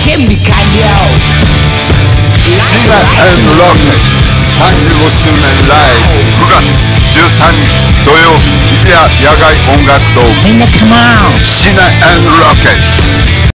準備完了シナロケ35周年ライブ9月13日土曜日日比谷野外音楽堂みんなカモンシ on シナロケ。